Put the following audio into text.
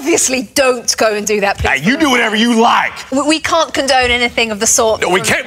obviously don't go and do that. Now, you do whatever you like. We- We can't condone anything of the sort. No, we can't.